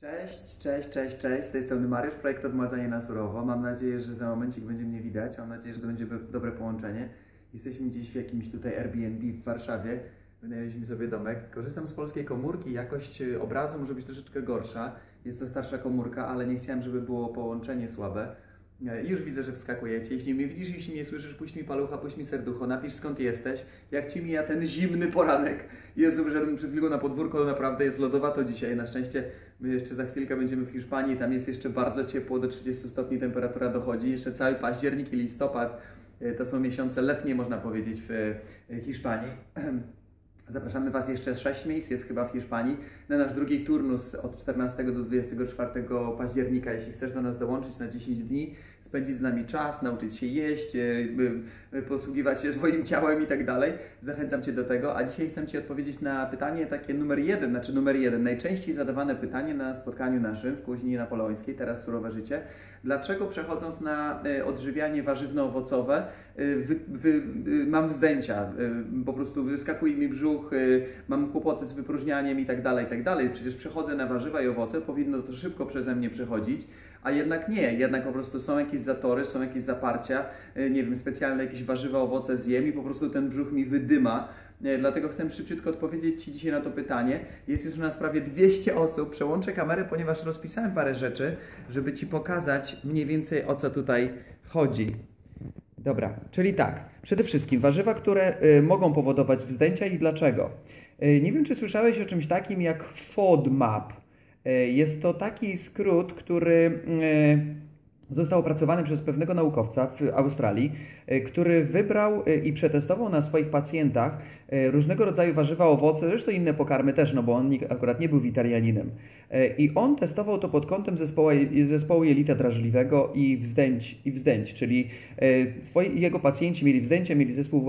Cześć, cześć, cześć, cześć. Z tej strony Mariusz, projekt Odmładzanie na Surowo. Mam nadzieję, że za momencik będzie mnie widać. Mam nadzieję, że to będzie dobre połączenie. Jesteśmy dziś w jakimś tutaj Airbnb w Warszawie. Wynajęliśmy sobie domek. Korzystam z polskiej komórki. Jakość y, obrazu może być troszeczkę gorsza. Jest to starsza komórka, ale nie chciałem, żeby było połączenie słabe. E, Już widzę, że wskakujecie. Jeśli mnie widzisz, jeśli mnie słyszysz, puść mi palucha, puść mi serducho, napisz skąd jesteś, jak ci mija ten zimny poranek. Jezu, wyszedłem przed chwilą na podwórko, naprawdę jest lodowato dzisiaj. Na szczęście my jeszcze za chwilkę będziemy w Hiszpanii, tam jest jeszcze bardzo ciepło, do 30 stopni temperatura dochodzi. Jeszcze cały październik i listopad e, to są miesiące letnie, można powiedzieć, w e, Hiszpanii. Zapraszamy Was jeszcze 6 miejsc, jest chyba w Hiszpanii, na nasz drugi turnus od 14 do 24 października. Jeśli chcesz do nas dołączyć na 10 dni, spędzić z nami czas, nauczyć się jeść, e, posługiwać się swoim ciałem i tak dalej, zachęcam Cię do tego. A dzisiaj chcę Ci odpowiedzieć na pytanie takie numer jeden, znaczy numer jeden, najczęściej zadawane pytanie na spotkaniu naszym w Kuźni Napoleońskiej, teraz Surowe Życie. Dlaczego przechodząc na e, odżywianie warzywno-owocowe e, wy, wy, y, mam wzdęcia, e, po prostu wyskakuje mi brzuch, e, mam kłopoty z wypróżnianiem i tak dalej, i tak. Przecież przechodzę na warzywa i owoce, powinno to szybko przeze mnie przechodzić, a jednak nie, jednak po prostu są jakiees zatory, są jakieś zaparcia, e, nie wiem, specjalne jakieś warzywa, owoce zjem i po prostu ten brzuch mi wydyma. E, Dlatego chcę szybciutko odpowiedzieć Ci dzisiaj na to pytanie. Jest już u nas prawie 200 osób. Przełączę kamerę, ponieważ rozpisałem parę rzeczy, żeby Ci pokazać mniej więcej o co tutaj chodzi. Dobra, czyli tak. Przede wszystkim warzywa, które y, mogą powodować wzdęcia i dlaczego. Y, nie wiem, czy słyszałeś o czymś takim jak FODMAP. Y, jest to taki skrót, który został opracowany przez pewnego naukowca w Australii, y, który wybrał y, i przetestował na swoich pacjentach y, różnego rodzaju warzywa, owoce, zresztą inne pokarmy też, no bo on akurat nie był witarianinem. I on testował to pod kątem zespołu, zespołu jelita drażliwego i wzdęć, i wzdęć czyli twoi, jego pacjenci mieli wzdęcie, mieli zespół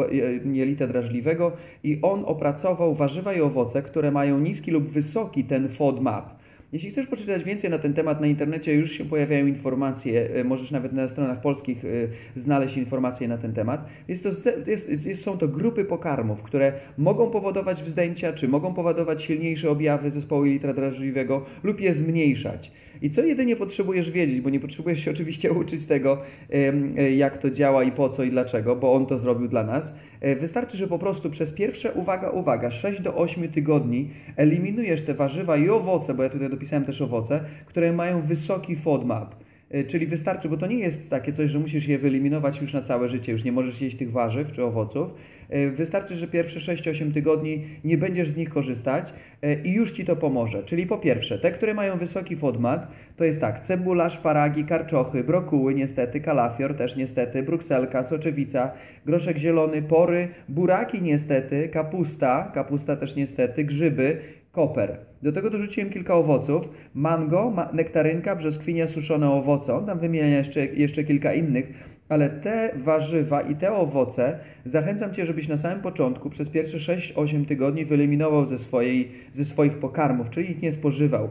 jelita drażliwego i on opracował warzywa i owoce, które mają niski lub wysoki ten FODMAP. Jeśli chcesz poczytać więcej na ten temat na internecie, już się pojawiają informacje, e, możesz nawet na stronach polskich e, znaleźć informacje na ten temat. Jest to, jest, są to grupy pokarmów, które mogą powodować wzdęcia, czy mogą powodować silniejsze objawy zespołu jelitra drażliwego lub je zmniejszać. I co jedynie potrzebujesz wiedzieć, bo nie potrzebujesz się oczywiście uczyć tego, e, jak to działa i po co i dlaczego, bo on to zrobił dla nas. E, Wystarczy, że po prostu przez pierwsze, uwaga, uwaga, 6 do 8 tygodni eliminujesz te warzywa i owoce, bo ja tutaj dopisałem też owoce, które mają wysoki FODMAP. E, Czyli wystarczy, bo to nie jest takie coś, że musisz je wyeliminować już na całe życie, już nie możesz jeść tych warzyw czy owoców. E, Wystarczy, że pierwsze 6-8 tygodni nie będziesz z nich korzystać e, i już Ci to pomoże. Czyli po pierwsze, te, które mają wysoki FODMAP, to jest tak, cebula, szparagi, karczochy, brokuły niestety, kalafior też niestety, brukselka, soczewica, groszek zielony, pory, buraki niestety, kapusta, kapusta też niestety, grzyby, koper. Do tego dorzuciłem kilka owoców, mango, ma nektarynka, brzoskwinia, suszone owoce, tam wymienia jeszcze, jeszcze kilka innych, ale te warzywa i te owoce zachęcam Cię, żebyś na samym początku przez pierwsze 6-8 tygodni wyeliminował ze, swojej, ze swoich pokarmów, czyli ich nie spożywał.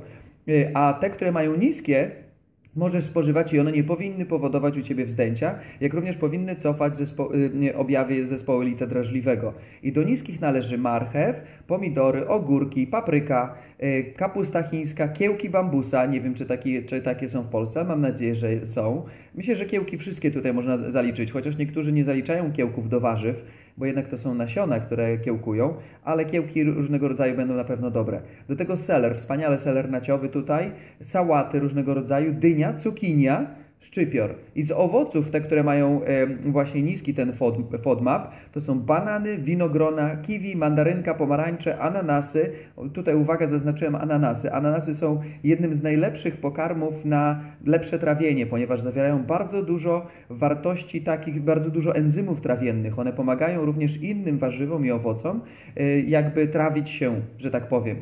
Y, A te, które mają niskie, możesz spożywać i one nie powinny powodować u Ciebie wzdęcia, jak również powinny cofać zespo- y, objawy zespołu jelita drażliwego. I do niskich należy marchew, pomidory, ogórki, papryka, kapusta chińska, kiełki bambusa, nie wiem czy takie, czy takie są w Polsce, mam nadzieję, że są. Myślę, że kiełki wszystkie tutaj można zaliczyć, chociaż niektórzy nie zaliczają kiełków do warzyw, bo jednak to są nasiona, które kiełkują, ale kiełki różnego rodzaju będą na pewno dobre. Do tego seler, wspaniale seler naciowy tutaj, sałaty różnego rodzaju, dynia, cukinia, szczypior. I z owoców, te, które mają właśnie niski ten FOD, FODMAP, to są banany, winogrona, kiwi, mandarynka, pomarańcze, ananasy. Tutaj uwaga, zaznaczyłem ananasy. Ananasy są jednym z najlepszych pokarmów na lepsze trawienie, ponieważ zawierają bardzo dużo wartości takich, bardzo dużo enzymów trawiennych. One pomagają również innym warzywom i owocom e, jakby trawić się, że tak powiem.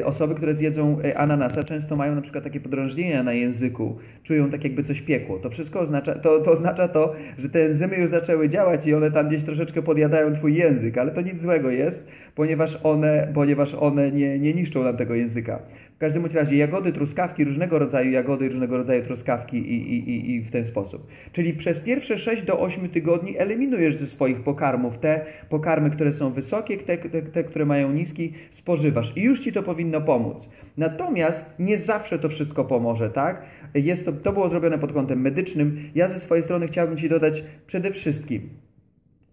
E, Osoby, które zjedzą e, ananasa często mają na przykład takie podrążnienia na języku, czują tak jakby coś piekło piekło. To wszystko oznacza to, to oznacza to, że te enzymy już zaczęły działać i one tam gdzieś troszeczkę podjadają twój język, ale to nic złego jest, ponieważ one, ponieważ one nie, nie niszczą nam tego języka. W każdym razie jagody, truskawki, różnego rodzaju jagody, różnego rodzaju truskawki i, i, i, w ten sposób. Czyli przez pierwsze 6 do 8 tygodni eliminujesz ze swoich pokarmów te pokarmy, które są wysokie, te, te, te które mają niski, spożywasz i już Ci to powinno pomóc. Natomiast nie zawsze to wszystko pomoże, tak? Jest to, to było zrobione pod kątem medycznym. Ja ze swojej strony chciałbym Ci dodać przede wszystkim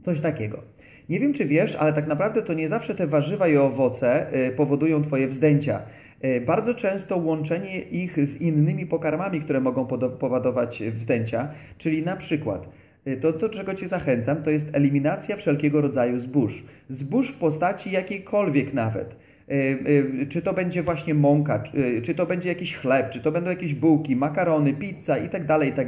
coś takiego. Nie wiem, czy wiesz, ale tak naprawdę to nie zawsze te warzywa i owoce y, powodują Twoje wzdęcia. Y, bardzo często łączenie ich z innymi pokarmami, które mogą powodować wzdęcia, czyli na przykład y, to, to, czego Cię zachęcam, to jest eliminacja wszelkiego rodzaju zbóż. Zbóż w postaci jakiejkolwiek nawet. Czy to będzie właśnie mąka, czy to będzie jakiś chleb, czy to będą jakieś bułki, makarony, pizza i tak dalej, i tak.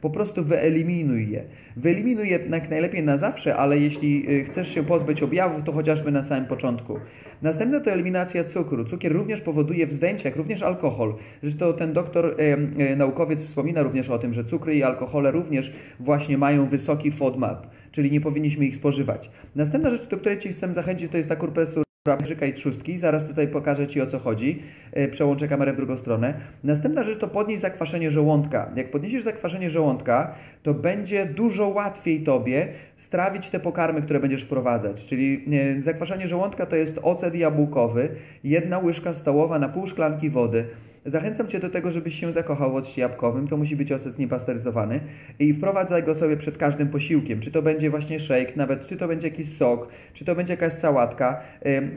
Po prostu wyeliminuj je. Wyeliminuj je jak najlepiej na zawsze, ale jeśli chcesz się pozbyć objawów, to chociażby na samym początku. Następna to eliminacja cukru. Cukier również powoduje wzdęcia, jak również alkohol. Zresztą ten doktor, e, naukowiec wspomina również o tym, że cukry i alkohole również właśnie mają wysoki FODMAP, czyli nie powinniśmy ich spożywać. Następna rzecz, do której Ci chcę zachęcić, to jest ta kurpresura Brzyka i trzustki. Zaraz tutaj pokażę Ci o co chodzi. E, przełączę kamerę w drugą stronę. Następna rzecz to podnieść zakwaszenie żołądka. Jak podniesiesz zakwaszenie żołądka, to będzie dużo łatwiej Tobie strawić te pokarmy, które będziesz wprowadzać. Czyli zakwaszenie żołądka to jest ocet jabłkowy, jedna łyżka stołowa na pół szklanki wody. Zachęcam Cię do tego, żebyś się zakochał w occie jabłkowym. To musi być ocet niepasteryzowany. I wprowadzaj go sobie przed każdym posiłkiem. Czy to będzie właśnie shake, nawet czy to będzie jakiś sok, czy to będzie jakaś sałatka.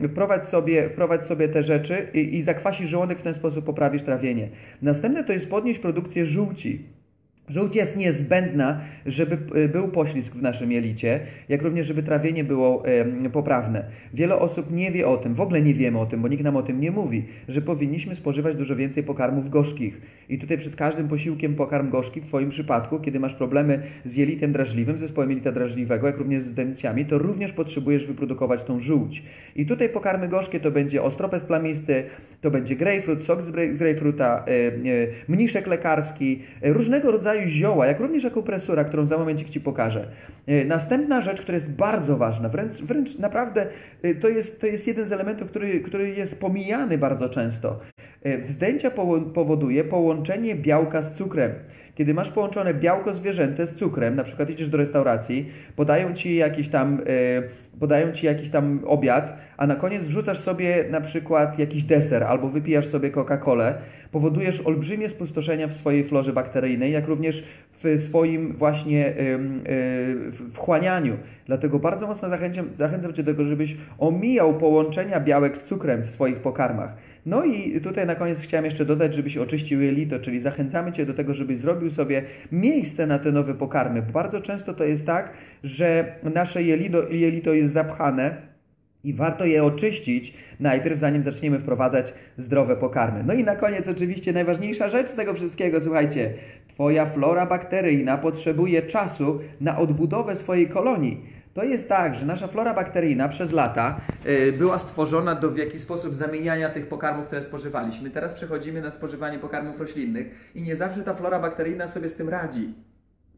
Wprowadź sobie, wprowadź sobie te rzeczy i, i zakwasisz żołądek, w ten sposób poprawisz trawienie. Następne to jest podnieść produkcję żółci. Żółć jest niezbędna, żeby e, był poślizg w naszym jelicie, jak również, żeby trawienie było poprawne. Wiele osób nie wie o tym, w ogóle nie wiemy o tym, bo nikt nam o tym nie mówi, że powinniśmy spożywać dużo więcej pokarmów gorzkich. I tutaj przed każdym posiłkiem pokarm gorzki, w Twoim przypadku, kiedy masz problemy z jelitem drażliwym, zespołem jelita drażliwego, jak również z dęciami, to również potrzebujesz wyprodukować tą żółć. I tutaj pokarmy gorzkie to będzie ostropes plamisty, to będzie grejpfrut, sok z grejpfruta, e, e, mniszek lekarski, różnego rodzaju rodzaju zioła, jak również akupresura, którą za momencik Ci pokażę. E, następna rzecz, która jest bardzo ważna, wręcz, wręcz naprawdę e, to jest, to jest jeden z elementów, który, który jest pomijany bardzo często. E, wzdęcia powoduje połączenie białka z cukrem. Kiedy masz połączone białko zwierzęte z cukrem, na przykład idziesz do restauracji, podają ci jakiś tam, podają ci jakiś tam obiad, a na koniec wrzucasz sobie na przykład jakiś deser albo wypijasz sobie Coca-Colę, powodujesz olbrzymie spustoszenia w swojej florze bakteryjnej, jak również w swoim właśnie wchłanianiu. Dlatego bardzo mocno zachęcam, zachęcam Cię do tego, żebyś omijał połączenia białek z cukrem w swoich pokarmach. No i tutaj na koniec chciałem jeszcze dodać, żebyś oczyścił jelito, czyli zachęcamy Cię do tego, żebyś zrobił sobie miejsce na te nowe pokarmy. Bardzo często to jest tak, że nasze jelito, jelito jest zapchane i warto je oczyścić najpierw, zanim zaczniemy wprowadzać zdrowe pokarmy. No i na koniec oczywiście najważniejsza rzecz z tego wszystkiego, słuchajcie, Twoja flora bakteryjna potrzebuje czasu na odbudowę swojej kolonii. To jest tak, że nasza flora bakteryjna przez lata y, była stworzona do w jakiś sposób zamieniania tych pokarmów, które spożywaliśmy. Teraz przechodzimy na spożywanie pokarmów roślinnych i nie zawsze ta flora bakteryjna sobie z tym radzi.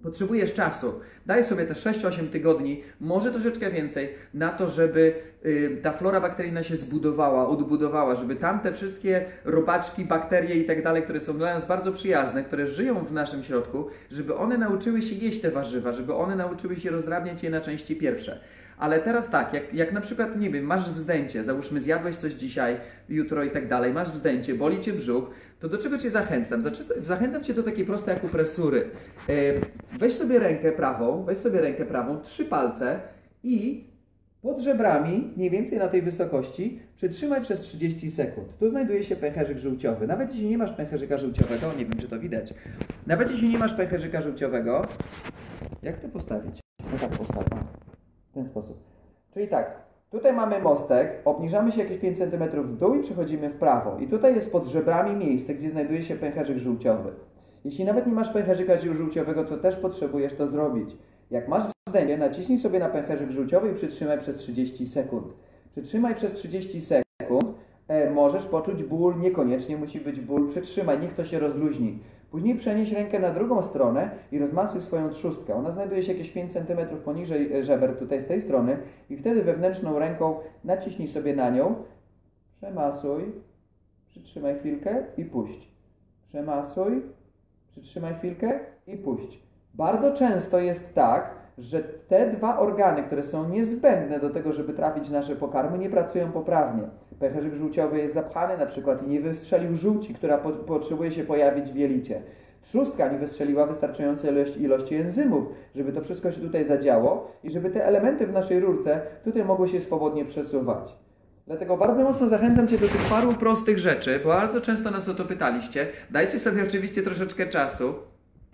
Potrzebujesz czasu. Daj sobie te 6-8 tygodni, może troszeczkę więcej, na to, żeby y, ta flora bakteryjna się zbudowała, odbudowała, żeby tamte wszystkie robaczki, bakterie i tak dalej, które są dla nas bardzo przyjazne, które żyją w naszym środku, żeby one nauczyły się jeść te warzywa, żeby one nauczyły się rozdrabniać je na części pierwsze. Ale teraz tak, jak, jak na przykład, nie wiem, masz wzdęcie, załóżmy zjadłeś coś dzisiaj, jutro i tak dalej, masz wzdęcie, boli Cię brzuch, to do czego Cię zachęcam? Zachęcam Cię do takiej prostej akupresury. E, weź sobie rękę prawą, weź sobie rękę prawą, trzy palce i pod żebrami, mniej więcej na tej wysokości, przytrzymaj przez 30 sekund. Tu znajduje się pęcherzyk żółciowy. Nawet jeśli nie masz pęcherzyka żółciowego, nie wiem czy to widać, nawet jeśli nie masz pęcherzyka żółciowego, jak to postawić? No tak postawię. W ten sposób. Czyli tak, Tutaj mamy mostek, obniżamy się jakieś 5 cm w dół i przechodzimy w prawo. I tutaj jest pod żebrami miejsce, gdzie znajduje się pęcherzyk żółciowy. Jeśli nawet nie masz pęcherzyka żółciowego, to też potrzebujesz to zrobić. Jak masz wzdęcie, naciśnij sobie na pęcherzyk żółciowy i przytrzymaj przez 30 sekund. Przytrzymaj przez 30 sekund, e, możesz poczuć ból, niekoniecznie musi być ból, przytrzymaj, niech to się rozluźni. Później przenieś rękę na drugą stronę i rozmasuj swoją trzustkę. Ona znajduje się jakieś 5 cm poniżej e, żeber, tutaj z tej strony. I wtedy wewnętrzną ręką naciśnij sobie na nią, przemasuj, przytrzymaj chwilkę i puść. Przemasuj, przytrzymaj chwilkę i puść. Bardzo często jest tak, że te dwa organy, które są niezbędne do tego, żeby trafić nasze pokarmy, nie pracują poprawnie. Pęcherzyk żółciowy jest zapchany na przykład i nie wystrzelił żółci, która po, potrzebuje się pojawić w jelicie. Trzustka nie wystrzeliła wystarczającej ilości, ilości enzymów, żeby to wszystko się tutaj zadziało i żeby te elementy w naszej rurce tutaj mogły się swobodnie przesuwać. Dlatego bardzo mocno zachęcam Cię do tych paru prostych rzeczy, bardzo często nas o to pytaliście. Dajcie sobie oczywiście troszeczkę czasu.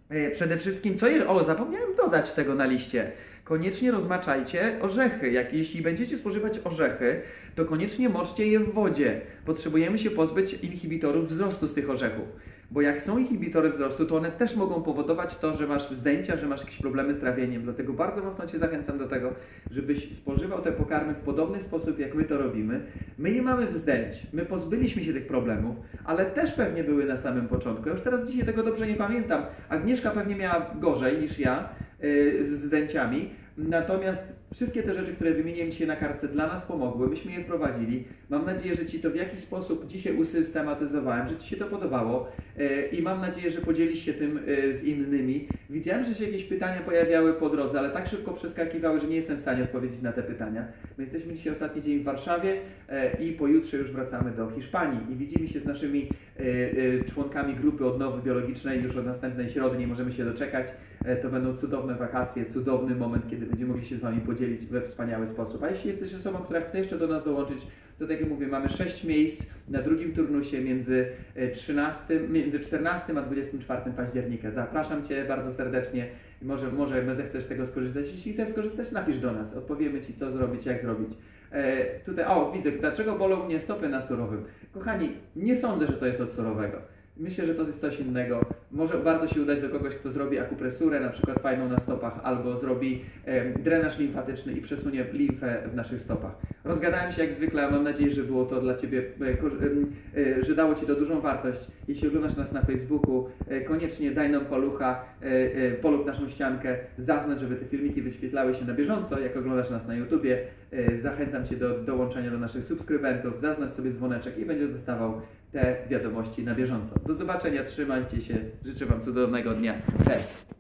E, Przede wszystkim, co je... O, zapomniałem dodać tego na liście. Koniecznie rozmaczajcie orzechy. Jak jeśli będziecie spożywać orzechy, to koniecznie moczcie je w wodzie. Potrzebujemy się pozbyć inhibitorów wzrostu z tych orzechów. Bo jak są inhibitory wzrostu, to one też mogą powodować to, że masz wzdęcia, że masz jakieś problemy z trawieniem. Dlatego bardzo mocno Cię zachęcam do tego, żebyś spożywał te pokarmy w podobny sposób, jak my to robimy. My nie mamy wzdęć, my pozbyliśmy się tych problemów, ale też pewnie były na samym początku. Ja już teraz dzisiaj tego dobrze nie pamiętam. Agnieszka pewnie miała gorzej niż ja yy, z wzdęciami. Natomiast wszystkie te rzeczy, które wymieniłem dzisiaj na kartce, dla nas pomogły. Myśmy je wprowadzili. Mam nadzieję, że Ci to w jakiś sposób dzisiaj usystematyzowałem, że Ci się to podobało e, i mam nadzieję, że podzielisz się tym e, z innymi. Widziałem, że się jakieś pytania pojawiały po drodze, ale tak szybko przeskakiwały, że nie jestem w stanie odpowiedzieć na te pytania. My jesteśmy dzisiaj ostatni dzień w Warszawie e, i pojutrze już wracamy do Hiszpanii i widzimy się z naszymi członkami grupy odnowy biologicznej już od następnej środy, nie możemy się doczekać. To będą cudowne wakacje, cudowny moment, kiedy będziemy mogli się z Wami podzielić we wspaniały sposób. A jeśli jesteś osobą, która chce jeszcze do nas dołączyć, to tak jak mówię, mamy 6 miejsc na drugim turnusie między 13, między 14 a 24 października. Zapraszam Cię bardzo serdecznie może, może zechcesz z tego skorzystać. Jeśli chcesz skorzystać, napisz do nas. Odpowiemy Ci, co zrobić, jak zrobić. E, tutaj, o, widzę, dlaczego bolą mnie stopy na surowym? Kochani, nie sądzę, że to jest od surowego. Myślę, że to jest coś innego. Może warto się udać do kogoś, kto zrobi akupresurę, na przykład fajną na stopach, albo zrobi drenaż limfatyczny i przesunie limfę w naszych stopach. Rozgadałem się jak zwykle, a mam nadzieję, że było to dla Ciebie, e, e, że dało Ci to dużą wartość. Jeśli oglądasz nas na Facebooku, e, koniecznie daj nam polucha, polub naszą ściankę, zaznacz, żeby te filmiki wyświetlały się na bieżąco, jak oglądasz nas na YouTubie. E, zachęcam Cię do dołączenia do naszych subskrybentów, zaznacz sobie dzwoneczek i będziesz dostawał te wiadomości na bieżąco. Do zobaczenia, trzymajcie się, życzę Wam cudownego dnia. Cześć!